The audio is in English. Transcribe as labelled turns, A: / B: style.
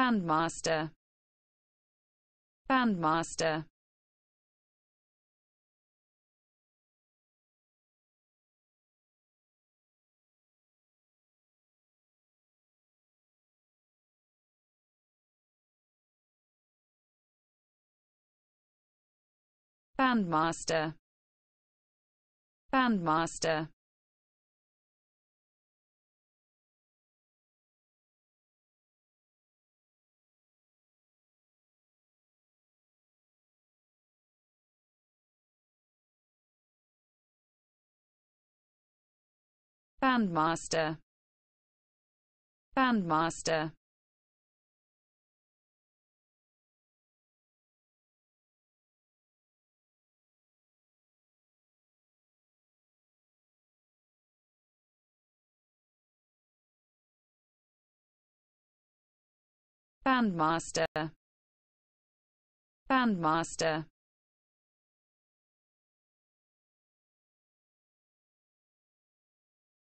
A: bandmaster. Bandmaster. Bandmaster. Bandmaster bandmaster. Bandmaster. Bandmaster. Bandmaster